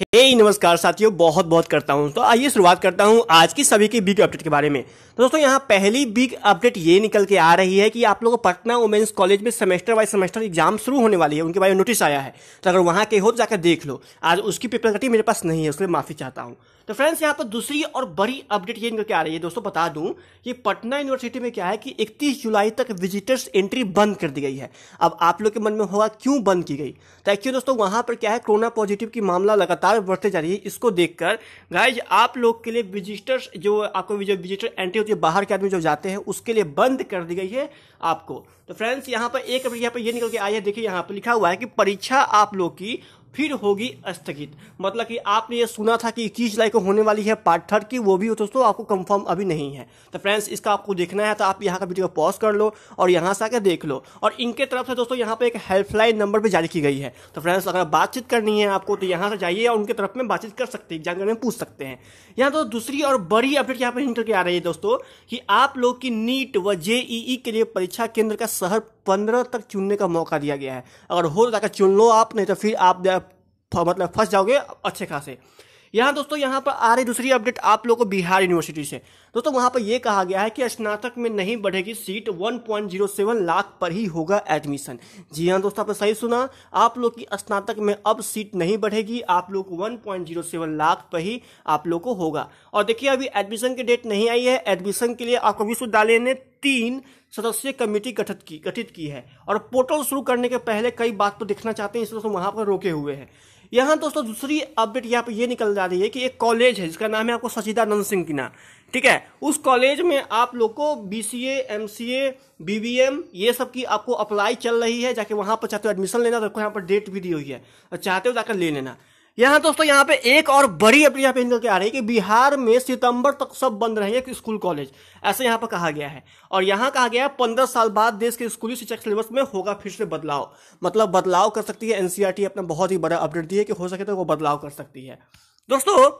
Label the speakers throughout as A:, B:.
A: हे hey, नमस्कार साथियों बहुत बहुत करता हूँ। तो आइए शुरुआत करता हूँ आज की सभी की बिग अपडेट के बारे में। तो दोस्तों यहाँ पहली बिग अपडेट ये निकल के आ रही है कि आप लोगों को पटना वुमेन्स कॉलेज में सेमेस्टर वाइज सेमेस्टर एग्ज़ाम शुरू होने वाली है। उनके बारे में नोटिस आया है। तो अगर वहाँ के हो तो जाकर देख लो। आज उसकी पेपर कटी मेरे पास नहीं है उसके माफ़ी चाहता हूँ। तो फ्रेंड्स यहाँ पर दूसरी और बड़ी अपडेट ये निकल आ रही है? दोस्तों, बता दूँ कि पटना यूनिवर्सिटी में क्या है कि 31 जुलाई तक विजिटर्स एंट्री बंद कर दी गई है। अब आप लोग के मन में होगा, क्यों बंद की गई? तो एक्चुअली दोस्तों, वहाँ पर क्या है कोरोना पॉजिटिव की मामला लगातार बढ़ते जा रही है। इसको देखकर गाइज़ आप लोग के लिए विजिटर्स जो आपको जो विजिटर एंट्री होती है, बाहर के आदमी जो जाते हैं, उसके लिए बंद कर दी गई है आपको। तो फ्रेंड्स यहाँ पर एक यहाँ पर ये निकल के आई है। देखिए, यहाँ पर लिखा हुआ है कि परीक्षा आप लोग की फिर होगी स्थगित। मतलब कि आपने ये सुना था कि इक्कीस जुलाई को होने वाली है पार्ट थर्ड की, वो भी दोस्तों, आपको कंफर्म अभी नहीं है। तो फ्रेंड्स इसका आपको देखना है तो आप यहाँ का वीडियो पॉज कर लो और यहाँ से आकर देख लो। और इनके तरफ़ से दोस्तों, यहाँ पे एक हेल्पलाइन नंबर भी जारी की गई है। तो फ्रेंड्स अगर बातचीत करनी है आपको तो यहाँ से जाइए और उनके तरफ़ में बातचीत कर सकते हैं, जानकारी में पूछ सकते हैं। यहाँ तो दूसरी और बड़ी अपडेट यहाँ पर निकल के आ रही है दोस्तों, कि आप लोग की नीट व जेईई के लिए परीक्षा केंद्र का शहर पंद्रह तक चुनने का मौका दिया गया है। अगर हो तो जाकर चुन लो आप, नहीं तो फिर आप मतलब फंस जाओगे अच्छे खासे। यहाँ दोस्तों, यहाँ पर आ रही दूसरी अपडेट आप लोगों को बिहार यूनिवर्सिटी से। दोस्तों, वहाँ पर यह कहा गया है कि स्नातक में नहीं बढ़ेगी सीट 1.07 लाख पर ही होगा एडमिशन। जी हाँ दोस्तों, आपने सही सुना। आप लोग की स्नातक में अब सीट नहीं बढ़ेगी, आप लोग 1.07 लाख पर ही आप लोग को होगा। और देखिए, अभी एडमिशन की डेट नहीं आई है। एडमिशन के लिए आपको विश्वविद्यालय ने तीन सदस्यीय कमेटी गठित की गठित की है। और पोर्टल शुरू करने के पहले कई बात को देखना चाहते हैं इसलिए दोस्तों वहाँ पर रोके हुए हैं। यहाँ दोस्तों, दूसरी अपडेट यहाँ पे ये निकल जा रही है कि एक कॉलेज है, जिसका नाम है आपको सचिदानंद सिंह किना ठीक है? उस कॉलेज में आप लोग को B C A M C A B B M ये सब की आपको अप्लाई चल रही है, जाके वहाँ पर चाहते हो एडमिशन लेना तो यहाँ पर डेट भी दी हुई है। और चाहते हो जाकर ले लेना। यहाँ दोस्तों, यहाँ पे एक और बड़ी अपनी यहाँ पे निकल के आ रही है कि बिहार में सितंबर तक सब बंद रहेंगे स्कूल कॉलेज। ऐसे यहाँ पर कहा गया है। और यहाँ कहा गया है, पंद्रह साल बाद देश के स्कूली शिक्षक सिलेबस में होगा फिर से बदलाव। मतलब बदलाव कर सकती है एनसीआरटी अपना बहुत ही बड़ा अपडेट दी है कि हो सके तो वो बदलाव कर सकती है। दोस्तों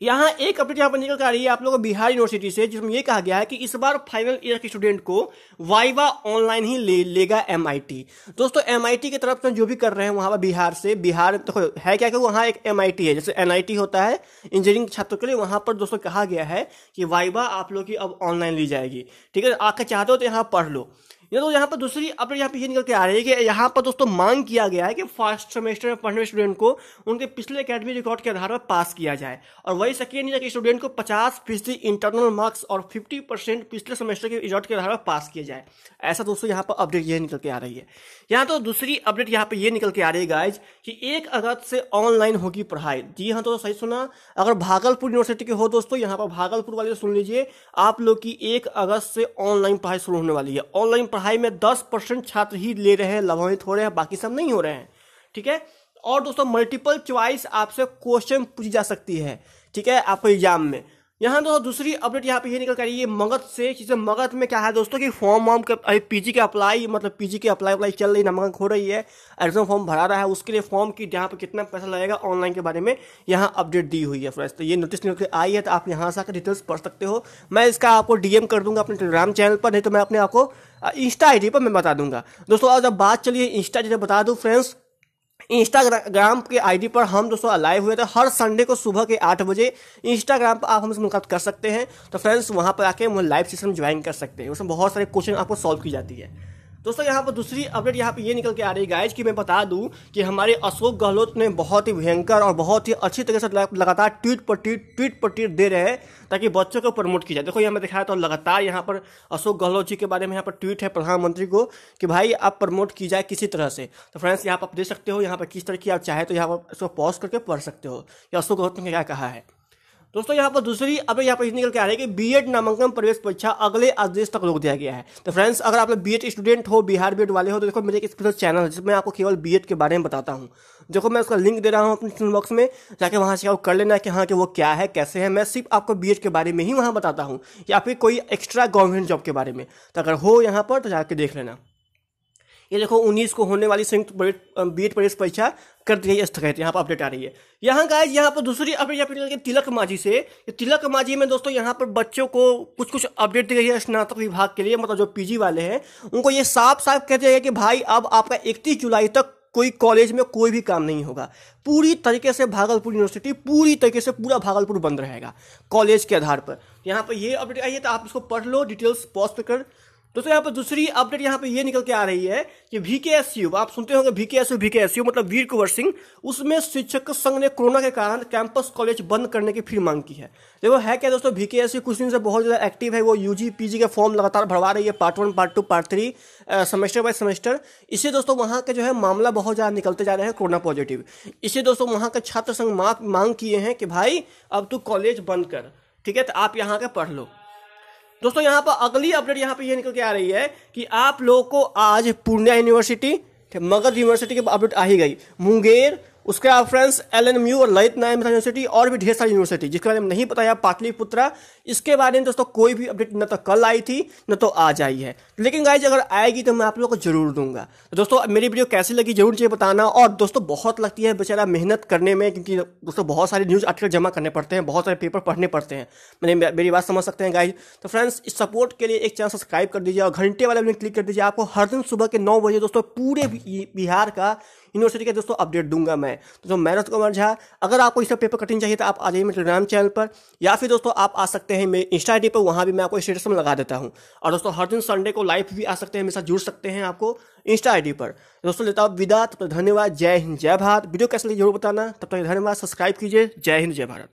A: यहाँ एक अपडेट यहाँ पर निकल कर रही है आप लोगों को बिहार यूनिवर्सिटी से, जिसमें यह कहा गया है कि इस बार फाइनल ईयर के स्टूडेंट को वाइवा ऑनलाइन ही ले, लेगा एमआईटी दोस्तों एमआईटी की तरफ़ से जो भी कर रहे हैं वहाँ पर बिहार से, बिहार देखो तो है क्या कि वहाँ एक एमआईटी है, जैसे एनआईटी होता है इंजीनियरिंग छात्रों के लिए वहाँ पर दोस्तों कहा गया है कि वाइवा आप लोग की अब ऑनलाइन ली जाएगी। ठीक है आकर चाहते हो तो यहाँ पढ़ लो। ये तो यहाँ पर दूसरी अपडेट यहाँ पे ये निकल के आ रही है कि यहाँ पर दोस्तों मांग किया गया है कि फ़र्स्ट सेमेस्टर में पढ़ने स्टूडेंट को उनके पिछले अकेडमी रिकॉर्ड के आधार पर पास किया जाए। और वही सेकेंड ईयर के स्टूडेंट को पचास फ़ीसदी इंटरनल मार्क्स और फिफ्टी परसेंट पिछले सेमेस्टर के रिज़ल्ट के आधार पर पास किया जाए। ऐसा दोस्तों यहाँ पर अपडेट ये निकल के आ रही है। यहाँ तो दूसरी अपडेट यहाँ पे ये निकल के आ रही है गाइज़ कि एक अगस्त से ऑनलाइन होगी पढ़ाई। जी हाँ तो सही सुना। अगर भागलपुर यूनिवर्सिटी के हो दोस्तों, यहाँ पर भागलपुर वाले सुन लीजिए, आप लोग की एक अगस्त से ऑनलाइन पढ़ाई शुरू होने वाली है। ऑनलाइन पढ़ाई में दस परसेंट छात्र ही ले रहे हैं, लाभान्वित हो रहे हैं, बाकी सब नहीं हो रहे हैं। ठीक है? और दोस्तों मल्टीपल च्वाइस आपसे क्वेश्चन पूछी जा सकती है। ठीक है? आपको एग्ज़ाम में। यहाँ तो दूसरी अपडेट यहाँ पे ये निकल कर है मगध से, जैसे मगध में क्या है दोस्तों कि फॉर्म वॉर्म के अभी पीजी के अप्लाई मतलब पीजी के अप्लाई अप्लाई चल रही है नमक हो रही है एग्ज़ाम फॉर्म भरा रहा है, उसके लिए फॉर्म की जहाँ पे कितना पैसा लगेगा ऑनलाइन के बारे में यहाँ अपडेट दी हुई है फ्रेंड्स। तो ये नोटिस निकल के आई है तो आप यहाँ से आकर डिटेल्स पढ़ सकते हो। मैं इसका आपको डीएम कर दूँगा अपने टेलीग्राम चैनल पर, नहीं तो मैं अपने आपको इंस्टा आई पर मैं बता दूँगा। दोस्तों, आज जब बात चलिए इंस्टा जी बता दूँ फ्रेंड्स। इंस्टाग्राम के आईडी पर हम दोस्तों लाइव हुए थे हर संडे को सुबह के आठ बजे इंस्टाग्राम पर आप हमसे मुलाकात कर सकते हैं। तो फ्रेंड्स वहाँ पर आके हम लाइव सेशन ज्वाइन कर सकते हैं। उसमें बहुत सारे क्वेश्चन आपको सॉल्व की जाती है। दोस्तों, यहाँ पर दूसरी अपडेट यहाँ पे ये निकल के आ रही है। गाइज़ कि मैं बता दूँ कि हमारे अशोक गहलोत ने बहुत ही भयंकर और बहुत ही अच्छी तरीके से लगातार ट्वीट पर ट्वीट ट्वीट पर ट्वीट दे रहे हैं, ताकि बच्चों को प्रमोट किया जाए। देखो, यहाँ मैं दिखाया तो लगातार यहाँ पर अशोक गहलोत जी के बारे में यहाँ पर ट्वीट है प्रधानमंत्री को, कि भाई, आप प्रमोट की जाए किसी तरह से। तो फ्रेंड्स यहाँ पर आप देख सकते हो, यहाँ पर किस तरह की आप चाहे तो यहाँ पर इसको पॉज करके पढ़ सकते हो। कि अशोक गहलोत ने क्या कहा है? दोस्तों, यहाँ पर दूसरी अब यहाँ पर निकल के आ रही है कि बीएड नामांकन प्रवेश परीक्षा अगले आदेश तक रोक दिया गया है। तो फ्रेंड्स अगर आप बी स्टूडेंट हो, बिहार बी वाले हो तो देखो, मेरे एक स्पेशल चैनल है, जिसमें आपको केवल बी के बारे में बताता हूँ। देखो, मैं उसका लिंक दे रहा हूँ अपने बॉक्स में, जाके वहाँ से आप कर लेना कि हाँ कि वो क्या है, कैसे है। मैं सिर्फ़ आपको बी के बारे में ही वहाँ बताता हूँ, या फिर कोई एक्स्ट्रा गवर्नमेंट जॉब के बारे में। तो अगर हो यहाँ पर तो जाके देख लेना। ये देखो, उन्नीस को होने वाली संयुक्त बी एड प्रवेश परीक्षा कर दी गई स्थगित यहाँ पर अपडेट आ रही है। यहाँ गाइज़ यहाँ पर दूसरी अपडेट यहाँ पर तिलक माझी से। तिलक माझी में दोस्तों, यहाँ पर बच्चों को कुछ कुछ अपडेट दी गई है स्नातक विभाग के लिए मतलब जो पीजी वाले हैं, उनको ये साफ़ साफ़ कह दिया गया कि भाई, अब आपका इकतीस जुलाई तक कोई कॉलेज में कोई भी काम नहीं होगा। पूरी तरीके से भागलपुर यूनिवर्सिटी, पूरी तरीके से पूरा भागलपुर बंद रहेगा, कॉलेज के आधार पर। यहाँ पर ये अपडेट आई है तो आप इसको पढ़ लो, डिटेल्स पॉज कर। दोस्तों यहाँ पर दूसरी अपडेट यहाँ पे ये निकल के आ रही है कि वी के एस यू आप सुनते होंगे V K S U V K S U मतलब वीर कुंवर सिंह, उसमें शिक्षक संघ ने कोरोना के कारण कैंपस कॉलेज बंद करने की फिर मांग की है। देखो, है क्या दोस्तों वी के एस यू कुछ दिन से बहुत ज़्यादा एक्टिव है, वो यूजी पीजी के फॉर्म लगातार भरवा रही है part one part two part three semester by semester इससे दोस्तों, वहाँ के जो है मामला बहुत ज़्यादा निकलते जा रहे हैं, कोरोना पॉजिटिव इससे दोस्तों, वहाँ के छात्र संघ मांग किए हैं कि भाई, अब तू कॉलेज बंद कर, ठीक है? तो आप यहाँ के पढ़ लो। दोस्तों, यहाँ पर अगली अपडेट यहाँ पर ये निकल के आ रही है कि आप लोगों को आज पूर्णिया यूनिवर्सिटी, मगध यूनिवर्सिटी की अपडेट आ ही गई। मुंगेर उसके बाद फ्रेंड्स एल एन यू और ललित नारायण यूनिवर्सिटी और भी ढेर सारी यूनिवर्सिटी जिसके बारे में नहीं बताया पाटलिपुत्रा इसके बारे में दोस्तों कोई भी अपडेट न तो कल आई थी, न तो आज आई है। लेकिन गाइज़ अगर आएगी तो मैं आप लोगों को ज़रूर दूँगा। तो दोस्तों मेरी वीडियो कैसी लगी ज़रूर चाहिए बताना, और दोस्तों बहुत लगती है बेचारा मेहनत करने में, क्योंकि दोस्तों बहुत सारे न्यूज़ आर्टिकल जमा करने पड़ते हैं, बहुत सारे पेपर पढ़ने पड़ते हैं। मैंने मेरी बात समझ सकते हैं गाइज़ तो फ्रेंड्स इस सपोर्ट के लिए एक चैनल सब्सक्राइब कर दीजिए, और घंटे वाले में क्लिक कर दीजिए। आपको हर दिन सुबह के नौ बजे दोस्तों पूरे बिहार का यूनिवर्सिटी का दोस्तों अपडेट दूँगा मैं। तो मेहनत कुमार झा, अगर आपको इस पेपर कटिंग चाहिए तो आप आ जाइए मेरे टेलीग्राम चैनल पर, या फिर दोस्तों आप आ सकते हैं मेरे इंस्टा आई पर, वहाँ भी मैं आपको स्टेटस में लगा देता हूँ। और दोस्तों हर दिन संडे को लाइव भी आ सकते हैं, मेरे साथ जुड़ सकते हैं आपको इंस्टा आई पर। दोस्तों लेता हूँ विदा, तब तक धन्यवाद, जय हिंद, जय भारत। वीडियो कैसे ज़रूर बताना, तब तक धन्यवाद, सब्सक्राइब कीजिए, जय हिंद, जय भारत।